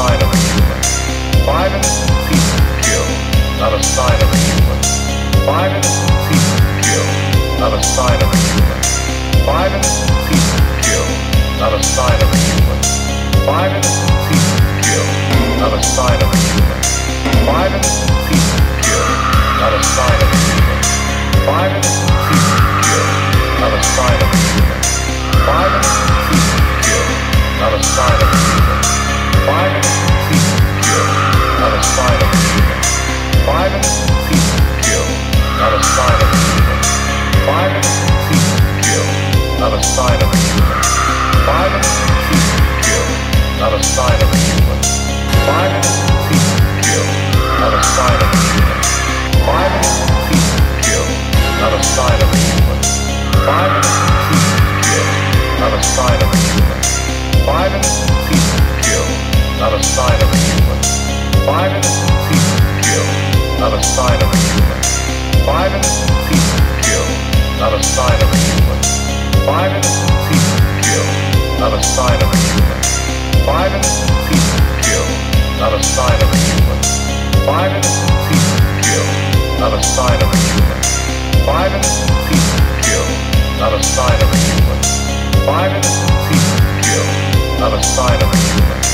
sign of a human. Five innocent people killed, not a sign of a human. Five innocent people killed, not a sign of a human. Five innocent people killed, not a sign of a human. Five innocent people killed, not a sign of a human. Five innocent people killed, not a sign of a human. Five innocent sign of a human. Five innocent people killed, not a sign of a human. Five innocent people killed, not a sign of a human. Five innocent people killed, not a sign of a human. Five innocent people killed, not a sign of a human. Five innocent people killed, not a sign of a human. Five innocent people killed, not a sign of a human. Five innocent people killed, not a sign of a human.